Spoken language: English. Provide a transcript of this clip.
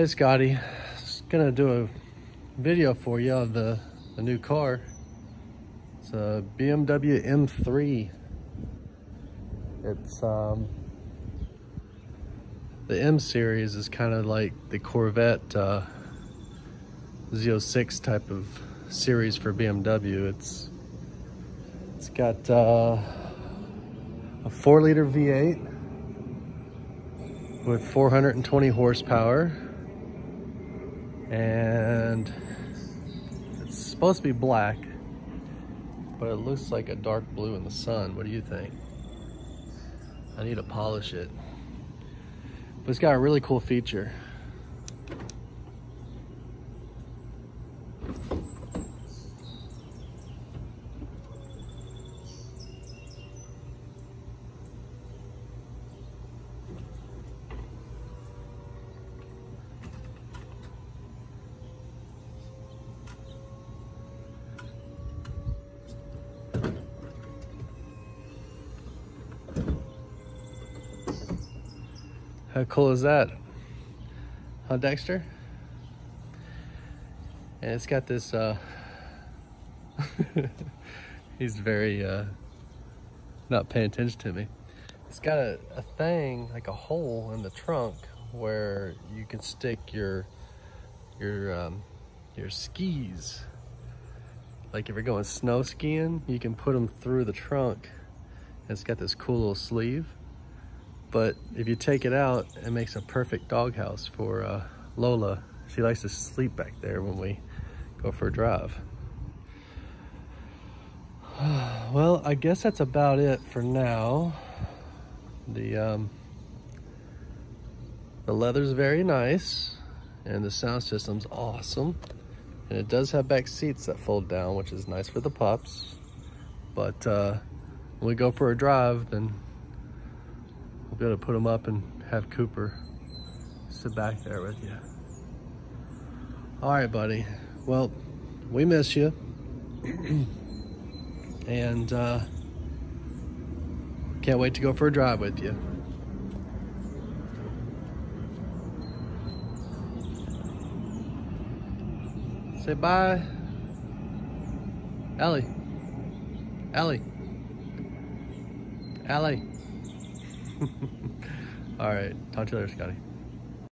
Hey Scotty, just gonna do a video for you of the, the new car. It's a BMW M3. It's um, the M series is kind of like the Corvette uh, Z06 type of series for BMW. It's it's got uh, a four liter V8 with 420 horsepower and it's supposed to be black but it looks like a dark blue in the sun. What do you think? I need to polish it. But it's got a really cool feature How cool is that? Huh, Dexter? And it's got this, uh, he's very, uh, not paying attention to me. It's got a, a thing, like a hole in the trunk where you can stick your, your, um, your skis. Like if you're going snow skiing, you can put them through the trunk. And it's got this cool little sleeve but if you take it out, it makes a perfect doghouse for uh, Lola. She likes to sleep back there when we go for a drive. well, I guess that's about it for now. The um, the leather's very nice, and the sound system's awesome. And it does have back seats that fold down, which is nice for the pups. But uh, when we go for a drive, then able to put them up and have Cooper sit back there with you. All right, buddy. Well, we miss you. and uh, can't wait to go for a drive with you. Say bye. Ellie. Ellie. Ellie. All right. Talk to you later, Scotty.